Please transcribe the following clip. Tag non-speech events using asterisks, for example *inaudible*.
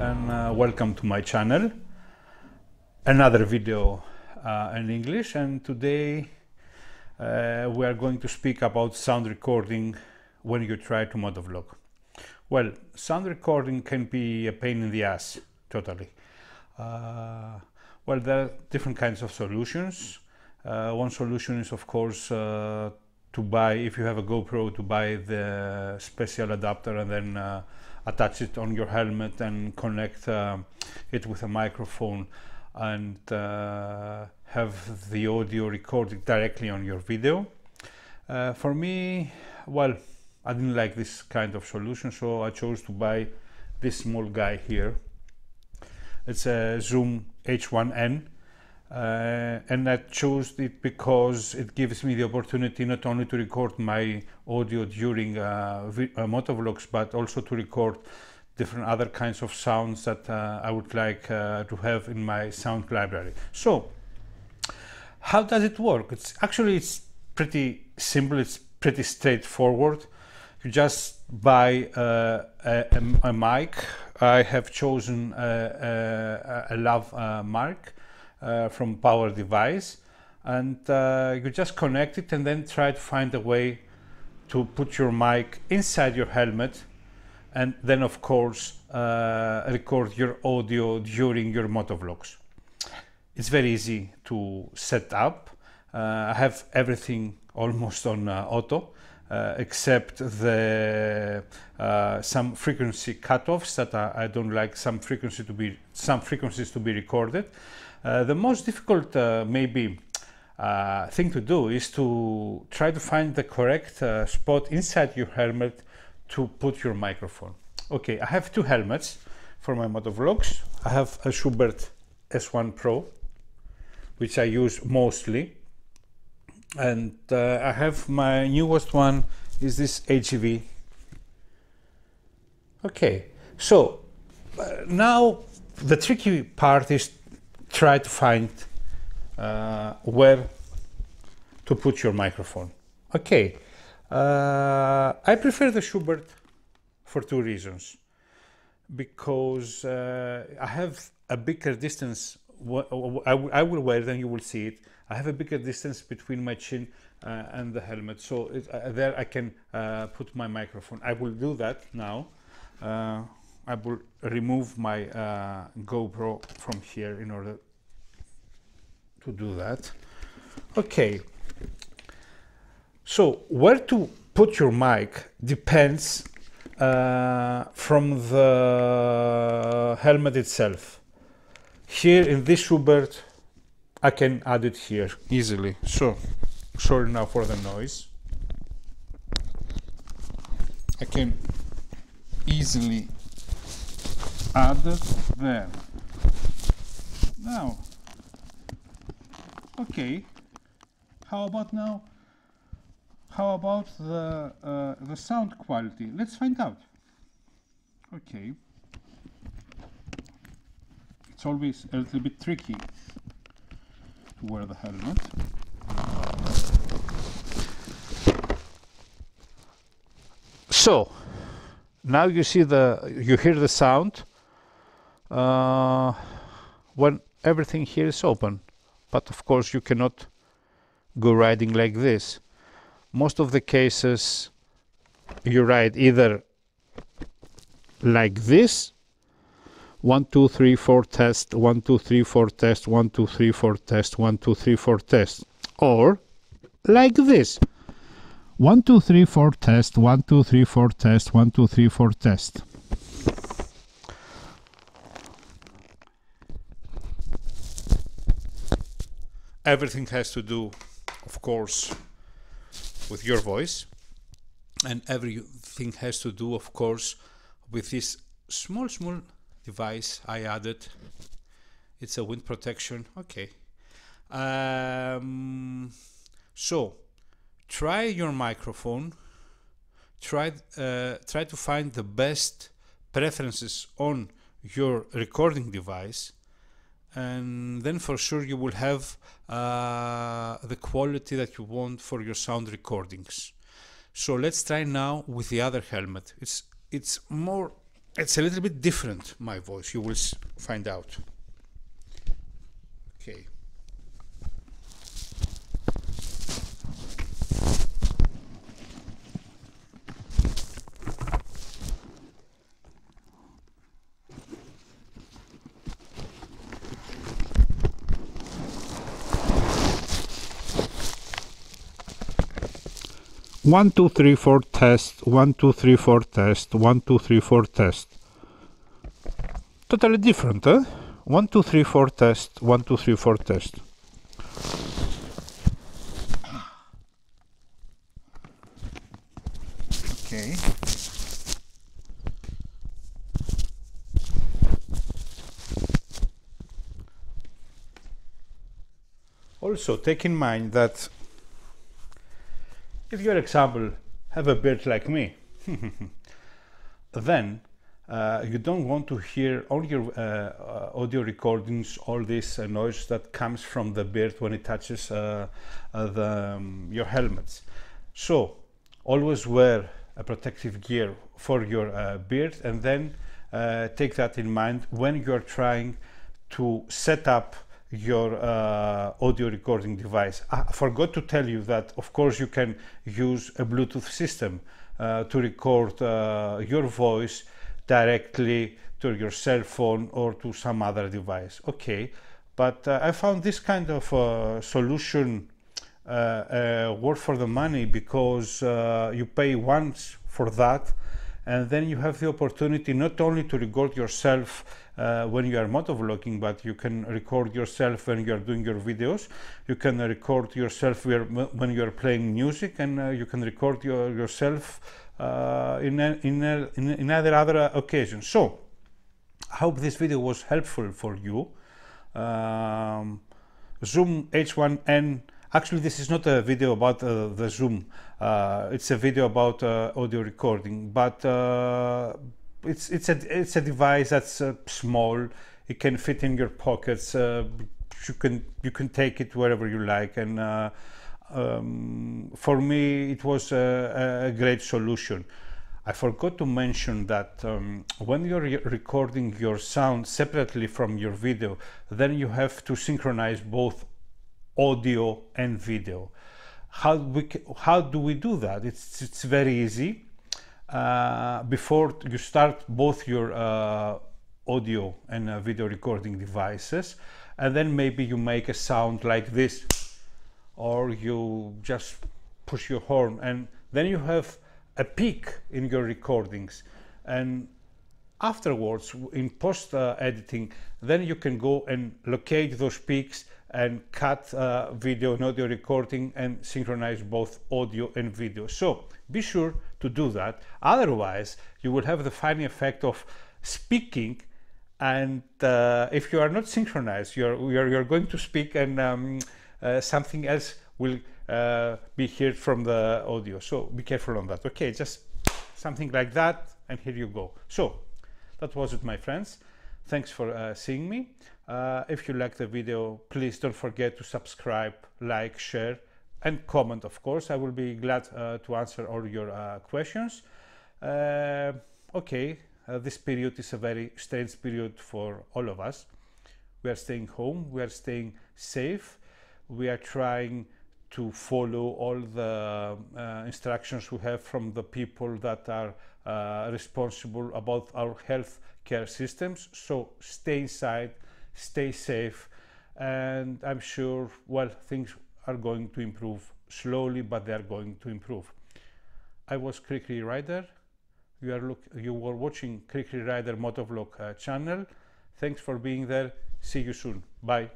and uh, welcome to my channel. Another video uh, in English and today uh, we are going to speak about sound recording when you try to motovlog. Well, sound recording can be a pain in the ass, totally. Uh, well, there are different kinds of solutions. Uh, one solution is, of course, uh, to buy, if you have a GoPro, to buy the special adapter and then attach it on your helmet and connect uh, it with a microphone and uh, have the audio recorded directly on your video. Uh, for me, well, I didn't like this kind of solution, so I chose to buy this small guy here. It's a Zoom H1N. Uh, and I chose it because it gives me the opportunity not only to record my audio during uh, uh, motovlogs, but also to record different other kinds of sounds that uh, I would like uh, to have in my sound library. So, how does it work? It's actually it's pretty simple. It's pretty straightforward. You just buy uh, a, a, mic. I have chosen a, a, a mic uh, from PowerDeWise and uh, you just connect it and then try to find a way to put your mic inside your helmet and then of course uh, record your audio during your motovlogs. It's very easy to set up. Uh, I have everything almost on uh, auto uh, except the some frequency cutoffs that I, I, don't like some frequency to be some frequencies to be recorded. The most difficult maybe uh, thing to do is to try to find the correct uh, spot inside your helmet to put your microphone. Okay, I have two helmets for my motovlogs. I have a Schuberth S1 Pro, which I use mostly. And uh, I have my newest one is this AGV. Okay, so uh, now the tricky part is try to find uh, where to put your microphone. Okay, uh, I prefer the Schuberth for two reasons. Because uh, I have a bigger distance, I will wear it then you will see it. I have a bigger distance between my chin uh, and the helmet. So it, uh, there I can uh, put my microphone. I will do that now. I will remove my uh, GoPro from here in order to do that. Okay. So where to put your mic depends uh, from the helmet itself. Here in this Schuberth, I can add it here easily. So, sorry now for the noise. I can easily add there. Now, okay, how about now how about the, uh, the sound quality? Let's find out. Okay. It's always a little bit tricky to wear the helmet. So, now you see the, you hear the sound uh, when everything here is open. But of course you cannot go riding like this most of the cases you ride either like this one two three four test one two three four test one two three four test one two three four test or like this one two three four test one two three four test one two three four test everything has to do of course with your voice. And everything has to do of course with this small small device I added. It's a wind protection. Okay. Um, so try your microphone. Try uh, try to find the best preferences on your recording device and then for sure you will have uh, the quality that you want for your sound recordings. So let's try now with the other helmet. It's it's more it's a little bit different, my voice, you will find out. Okay. One, two, three, four, test. One, two, three, four, test. One, two, three, four, test. Totally different, huh? One, two, three, four, test. One, two, three, four, test. Okay. Also, take in mind that if your example have a beard like me, *laughs* then uh, you don't want to hear all your uh, uh, audio recordings, all this uh, noise that comes from the beard when it touches uh, uh, the, um, your helmets. So always wear a protective gear for your beard and then take that in mind when you're trying to set up your uh, audio recording device. I forgot to tell you that of course you can use a Bluetooth system uh, to record uh, your voice directly to your cell phone or to some other device. Okay, but uh, I found this kind of uh, solution uh, worth for the money because you pay once for that and then you have the opportunity not only to record yourself uh, when you are motovlogging, but you can record yourself when you are doing your videos. You can record yourself when you are playing music, and uh, you can record your, yourself uh, in, in, in, other other occasions. So, I hope this video was helpful for you. Um, Zoom H1n Actually, this is not a video about uh, the Zoom. Uh, it's a video about uh, audio recording, but uh, it's it's a it's a device that's uh, small. It can fit in your pockets. Uh, you can you can take it wherever you like, and um, for me, it was a, a, great solution. I forgot to mention that um, when you're recording your sound separately from your video, then you have to synchronize both audio and video. How, we, how do we do that? It's, it's very easy. Uh, before you start both your uh, audio and uh, video recording devices, and then maybe you make a sound like this, or you just push your horn, and then you have a peak in your recordings. And afterwards, in post uh, editing, then you can go and locate those peaks and cut uh, video and audio recording and synchronize both audio and video. So be sure to do that. Otherwise, you will have the funny effect of speaking and uh, if you are not synchronized, you're, you're, you're going to speak and um, uh, something else will uh, be heard from the audio. So be careful on that. Okay, just something like that and here you go. So that was it, my friends. Thanks for uh, seeing me. Uh, if you like the video, please don't forget to subscribe, like, share, and comment, of course. I will be glad uh, to answer all your uh, questions. Uh, okay, uh, this period is a very strange period for all of us. We are staying home, we are staying safe, we are trying to follow all the uh, instructions we have from the people that are responsible about our health care systems. So stay inside, stay safe, and I'm sure, well, things are going to improve slowly, but they are going to improve. I was Krikri Rider. You are look, you were watching Krikri Rider Motovlog uh, channel. Thanks for being there. See you soon. Bye.